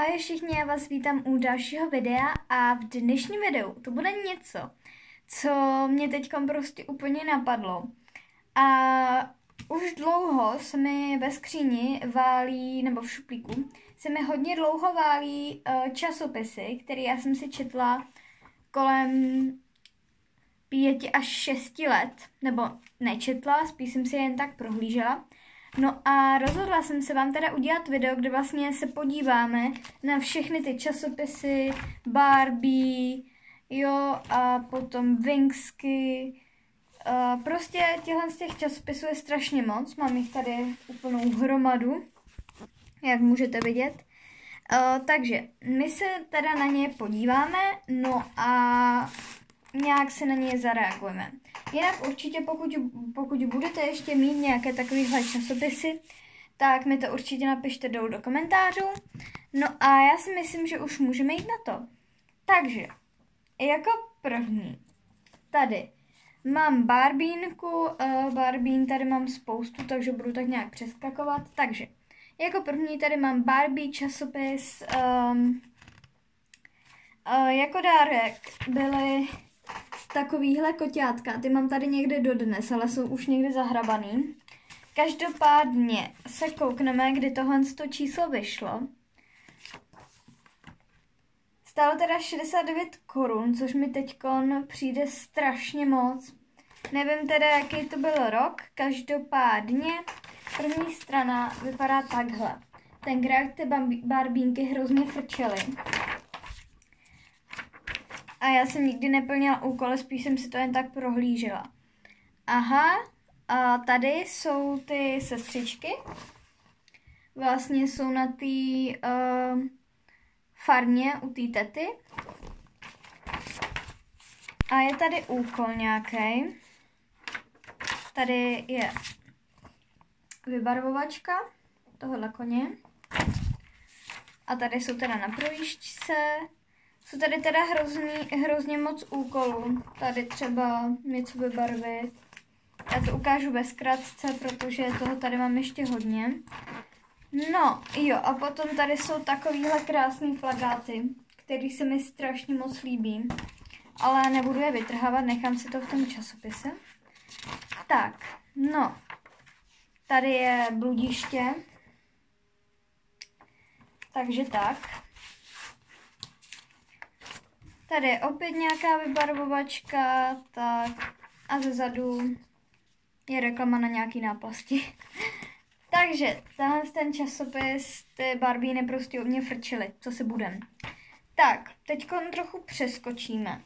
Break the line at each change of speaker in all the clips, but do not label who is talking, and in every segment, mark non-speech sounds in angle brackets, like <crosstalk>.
Ahoj všichni, já vás vítám u dalšího videa a v dnešním videu to bude něco, co mě teď prostě úplně napadlo. A už dlouho se mi ve skříni válí, nebo v šuplíku, se mi hodně dlouho válí uh, časopisy, které já jsem si četla kolem pěti až šesti let, nebo nečetla, spíš jsem si jen tak prohlížela. No a rozhodla jsem se vám teda udělat video, kde vlastně se podíváme na všechny ty časopisy, Barbie, jo, a potom Wingsky, Uh, prostě těchhle z těch časopisů je strašně moc, mám jich tady úplnou hromadu, jak můžete vidět. Uh, takže my se teda na ně podíváme, no a nějak se na ně zareagujeme. Jinak určitě, pokud, pokud budete ještě mít nějaké takovéhle časopisy, tak mi to určitě napište dolů do komentářů. No a já si myslím, že už můžeme jít na to. Takže, jako první, tady mám barbínku, uh, barbín tady mám spoustu, takže budu tak nějak přeskakovat. Takže, jako první tady mám Barbie časopis, um, uh, jako dárek byly takovýhle koťátka, ty mám tady někde dodnes, ale jsou už někde zahrabaný. Každopádně se koukneme, kdy tohle to číslo vyšlo. Stálo teda 69 korun, což mi teď přijde strašně moc. Nevím teda, jaký to byl rok, každopádně první strana vypadá takhle. Tenkrát ty barbínky hrozně frčely. A já jsem nikdy neplnila úkoly, spíš jsem si to jen tak prohlížela. Aha, a tady jsou ty sestřičky. Vlastně jsou na té uh, farmě u té tety. A je tady úkol nějaký. Tady je vybarvovačka tohohle koně. A tady jsou teda na projížďce. Jsou tady teda hrozný, hrozně moc úkolů. Tady třeba něco vybarvit. Já to ukážu ve zkratce, protože toho tady mám ještě hodně. No, jo, a potom tady jsou takovýhle krásné plagáty, který se mi strašně moc líbí. Ale nebudu je vytrhávat, nechám si to v tom časopise. Tak, no. Tady je bludiště. Takže tak. Tady je opět nějaká vybarvovačka, tak a ze zadu je reklama na nějaký náplasti. <laughs> Takže tenhle ten časopis, ty barbíny prostě u mě frčily, co si budem. Tak, teď trochu přeskočíme.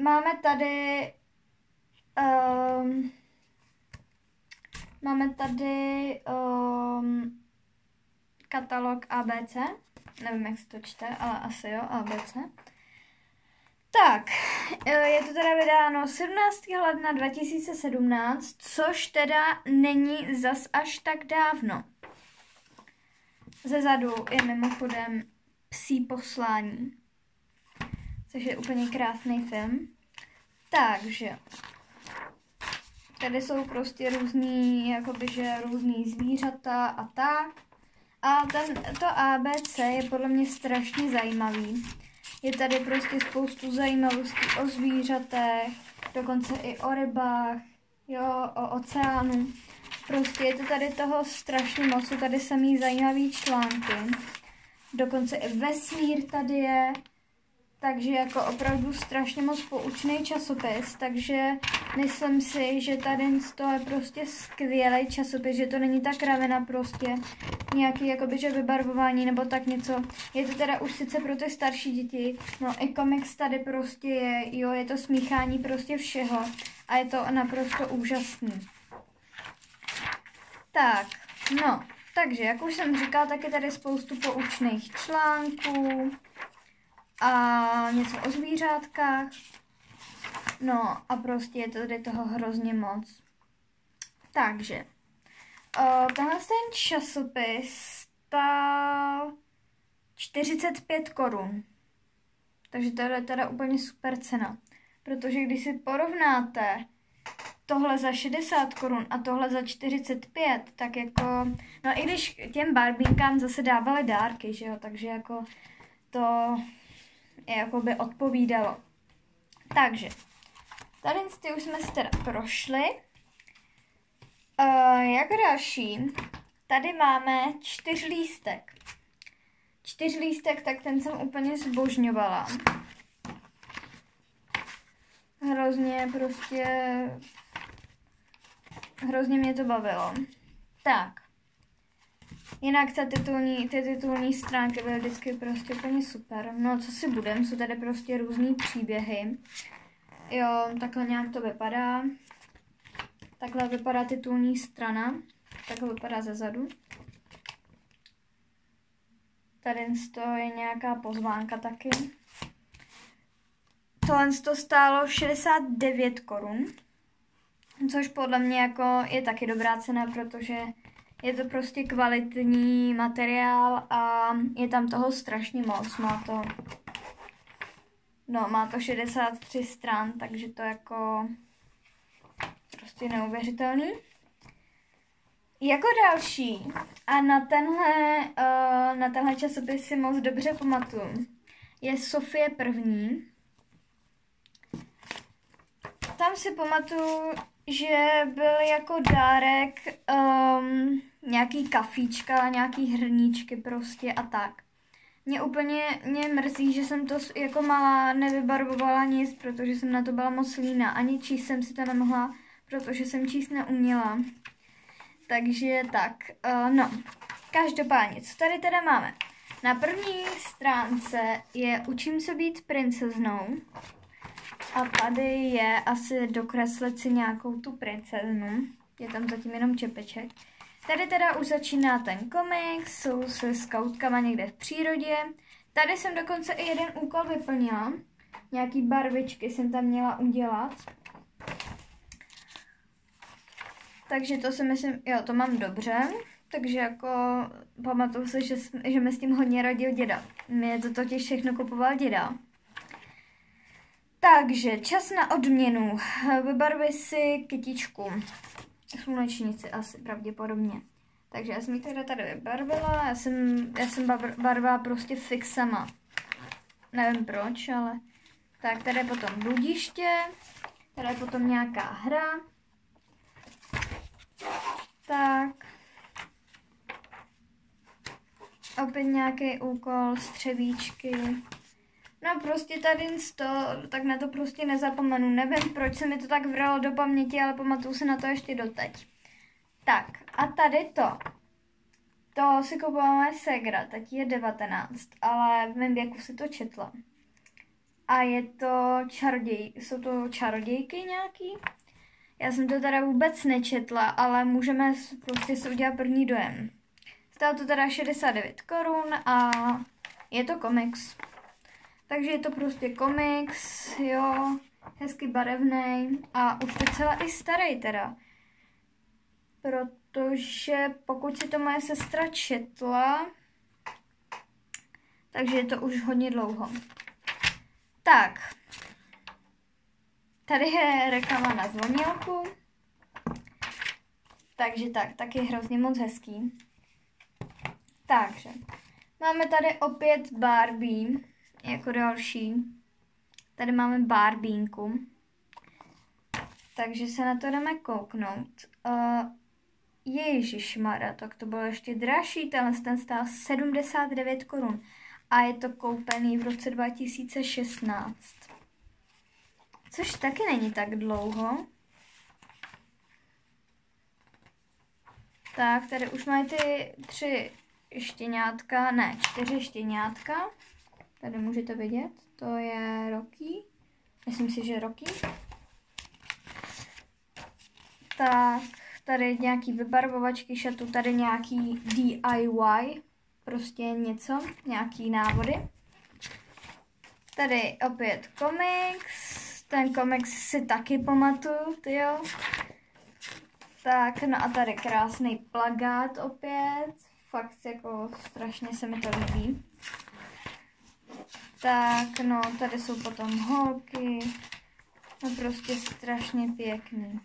Máme tady um, máme tady um, katalog ABC. Nevím, jak se to čte, ale asi jo, ABC. Tak, e, je to teda vydáno 17. ledna 2017, což teda není zas až tak dávno. Ze zadu je mimochodem Psí poslání, což je úplně krásný film. Takže, tady jsou prostě různý, jakoby, že různý zvířata a tak. A ten, to ABC je podle mě strašně zajímavý. Je tady prostě spoustu zajímavostí o zvířatech, dokonce i o rybách, jo, o oceánu. Prostě je to tady toho strašně moc, jsou tady samý zajímavý články. Dokonce i vesmír tady je, takže jako opravdu strašně moc poučný časopis, takže myslím si, že tady to je prostě skvělý časopis, že to není ta kravina prostě nějaký jakoby, že vybarvování nebo tak něco. Je to teda už sice pro ty starší děti, no i komiks tady prostě je, jo, je to smíchání prostě všeho a je to naprosto úžasný. Tak, no, takže, jak už jsem říkala, tak je tady spoustu poučných článků, a něco o zvířátkách. No a prostě je tady toho hrozně moc. Takže, uh, tenhle ten časopis stál 45 korun. Takže to je teda úplně super cena. Protože když si porovnáte tohle za 60 korun a tohle za 45, tak jako, no i když těm barbinkám zase dávali dárky, že jo, takže jako to je jako by odpovídalo. Takže, tady ty už jsme si teda prošli. Uh, jako další, tady máme čtyřlístek. Čtyřlístek, tak ten jsem úplně zbožňovala. Hrozně prostě hrozně mě to bavilo. Tak. Jinak ta titulní, ty titulní stránky byly vždycky prostě úplně super. No, co si budem, jsou tady prostě různý příběhy. Jo, takhle nějak to vypadá. Takhle vypadá titulní strana. Takhle vypadá ze zadu. Tady to je nějaká pozvánka taky. Tohle to stálo 69 korun. Což podle mě jako je taky dobrá cena, protože je to prostě kvalitní materiál a je tam toho strašně moc. Má to, no, má to 63 stran, takže to jako prostě neuvěřitelný. Jako další, a na tenhle, uh, na tenhle časopis si moc dobře pamatuju, je Sofie první. Tam si pamatuju, že byl jako dárek um, nějaký kafíčka, nějaký hrníčky prostě a tak. Mě úplně mě mrzí, že jsem to jako malá nevybarvovala nic, protože jsem na to byla moc lína. Ani číst jsem si to nemohla, protože jsem číst neuměla. Takže tak, uh, no. Každopádně, co tady teda máme? Na první stránce je Učím se být princeznou. A tady je asi dokreslit si nějakou tu princeznu. Je tam zatím jenom čepeček. Tady teda už začíná ten komiks, jsou se skautkama někde v přírodě. Tady jsem dokonce i jeden úkol vyplnila. Nějaký barvičky jsem tam měla udělat. Takže to si myslím, jo, to mám dobře. Takže jako pamatuju se, že, že mi s tím hodně radil děda. Mě to totiž všechno kupoval děda. Takže čas na odměnu. Vybarvi si kytičku. Slunečnici asi pravděpodobně. Takže já jsem ji teda tady vybarvila. Já jsem, já jsem barvila prostě fixama. Nevím proč, ale... Tak, tady je potom bludiště. Tady je potom nějaká hra. Tak. Opět nějaký úkol, střevíčky. No prostě tady to, tak na to prostě nezapomenu. Nevím, proč se mi to tak vralo do paměti, ale pamatuju se na to ještě doteď. Tak, a tady to. To si kupovala moje segra, teď je 19, ale v mém věku si to četla. A je to čaroděj, jsou to čarodějky nějaký? Já jsem to teda vůbec nečetla, ale můžeme prostě si udělat první dojem. Stálo to teda 69 korun a je to komiks. Takže je to prostě komiks, jo, hezky barevný a už docela i starý teda. Protože pokud si to moje sestra četla, takže je to už hodně dlouho. Tak, tady je reklama na zvonilku. Takže tak, taky hrozně moc hezký. Takže, máme tady opět Barbie jako další. Tady máme barbínku. Takže se na to jdeme kouknout. Uh, Ježišmara, tak to bylo ještě dražší, tenhle ten stál 79 korun. A je to koupený v roce 2016. Což taky není tak dlouho. Tak, tady už mají ty tři štěňátka, ne, čtyři štěňátka. Tady můžete vidět, to je Rocky. Myslím si, že Rocky. Tak, tady nějaký vybarvovačky šatu, tady nějaký DIY, prostě něco, nějaký návody. Tady opět komiks, ten komiks si taky pamatuju, jo. Tak, no a tady krásný plagát opět, fakt jako strašně se mi to líbí. Tak, no, tady jsou potom holky. No prostě strašně pěkný.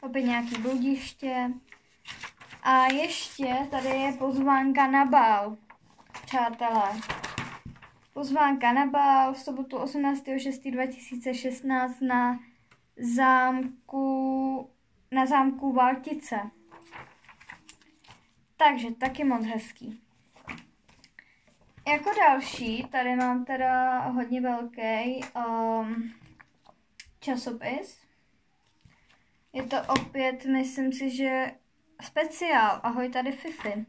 opět nějaký bludiště. A ještě tady je pozvánka na bal, přátelé. Pozvánka na bal v sobotu 18.6.2016 na zámku, na zámku Valtice. Takže taky moc hezký. Jako další, tady mám teda hodně velký um, časopis. Je to opět, myslím si, že speciál. Ahoj, tady Fifi.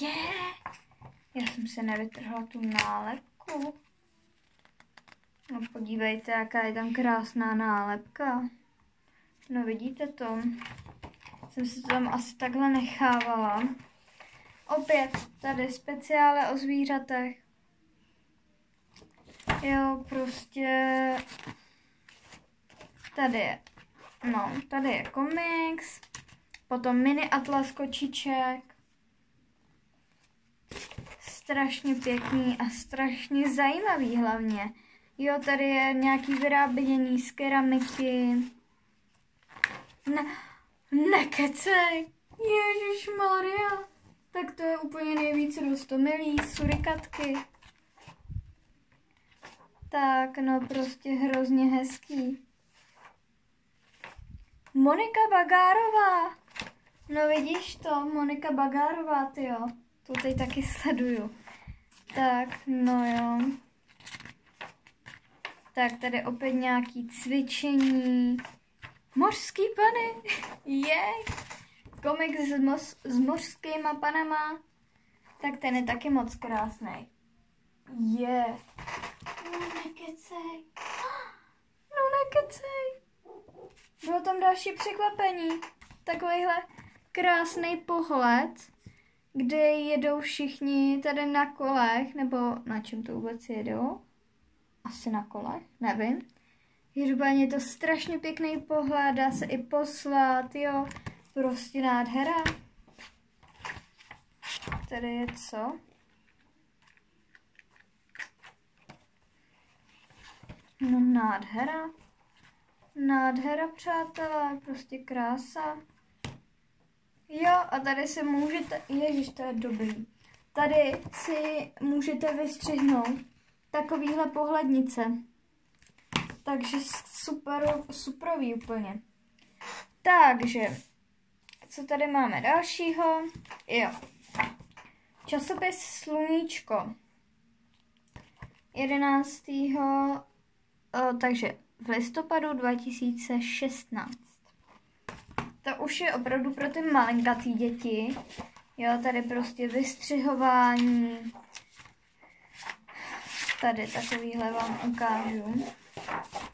Je! Yeah. Já jsem se nevytrhla tu nálepku. No podívejte, jaká je tam krásná nálepka. No vidíte to? Jsem se to tam asi takhle nechávala. Opět tady speciále o zvířatech. Jo, prostě tady je, no, tady je komiks, potom mini atlas kočiček, strašně pěkný a strašně zajímavý hlavně. Jo, tady je nějaký vyrábění z keramiky. Ne, nekecej, Ježíš Maria. Tak to je úplně nejvíc rostomilý, surikatky. Tak, no prostě hrozně hezký. Monika Bagárová. No vidíš to, Monika Bagárová, ty jo. To teď taky sleduju. Tak, no jo. Tak, tady opět nějaký cvičení. Mořský pany. <laughs> Jej. Komik s, mos, s mořskýma panama. Tak ten je taky moc krásný. Je. No nekecej. <gasps> No nekecej. Bylo tam další překvapení. Takovýhle krásný pohled, kde jedou všichni tady na kolech, nebo na čem to vůbec jedou? Asi na kolech, nevím. Je to strašně pěkný pohled, dá se i poslat, jo. Prostě nádhera. Tady je co? No nádhera. Nádhera, přátelé, prostě krása. Jo, a tady si můžete, ježiš, to je dobrý. Tady si můžete vystřihnout takovýhle pohlednice. Takže super, superový úplně. Takže, co tady máme dalšího? Jo. Časopis Sluníčko. 11. O, takže v listopadu 2016. To už je opravdu pro ty malinkatý děti. Jo, tady prostě vystřihování. Tady takovýhle vám ukážu.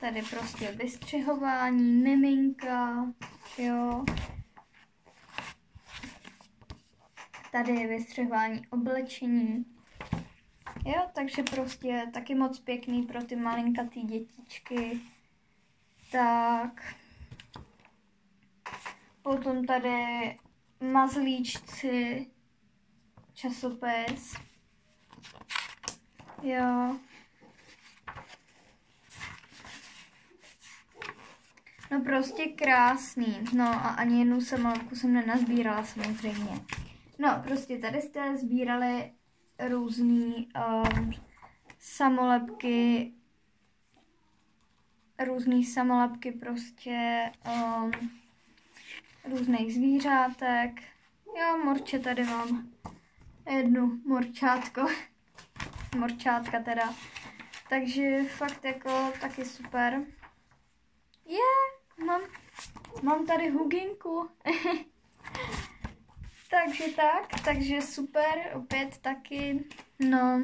Tady prostě vystřihování, miminka, jo. Tady je vystřihování oblečení. Jo, takže prostě taky moc pěkný pro ty malinkatý dětičky. Tak. Potom tady mazlíčci, časopis. Jo. No prostě krásný. No a ani jednu samolepku jsem nenazbírala samozřejmě. No prostě tady jste sbírali různý um, samolepky, různý samolepky prostě um, různých zvířátek. Jo, morče tady mám jednu morčátko, <laughs> morčátka teda. Takže fakt jako taky super. Je, yeah, mám, mám tady huginku. <laughs> takže tak, takže super, opět taky, no.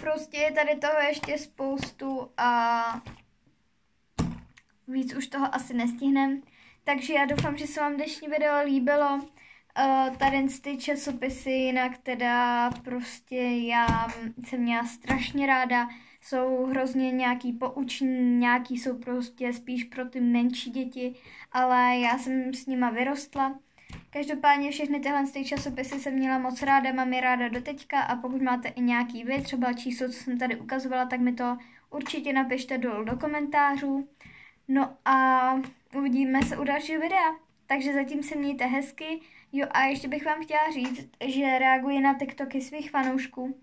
Prostě je tady toho ještě spoustu a víc už toho asi nestihnem. Takže já doufám, že se vám dnešní video líbilo. Uh, tady ty časopisy, jinak teda prostě já jsem měla strašně ráda. Jsou hrozně nějaký pouční, nějaký jsou prostě spíš pro ty menší děti, ale já jsem s nima vyrostla. Každopádně všechny tyhle ty časopisy jsem měla moc ráda, mám je ráda do teďka a pokud máte i nějaký vy, třeba číslo, co jsem tady ukazovala, tak mi to určitě napište dolů do komentářů. No a uvidíme se u dalšího videa. Takže zatím se mějte hezky. Jo a ještě bych vám chtěla říct, že reaguji na TikToky svých fanoušků.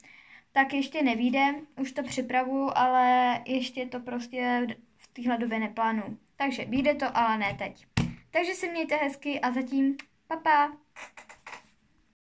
Tak ještě nevíde, už to připravuju, ale ještě to prostě v téhle době neplánuju. Takže vyjde to, ale ne teď. Takže se mějte hezky a zatím pa pa.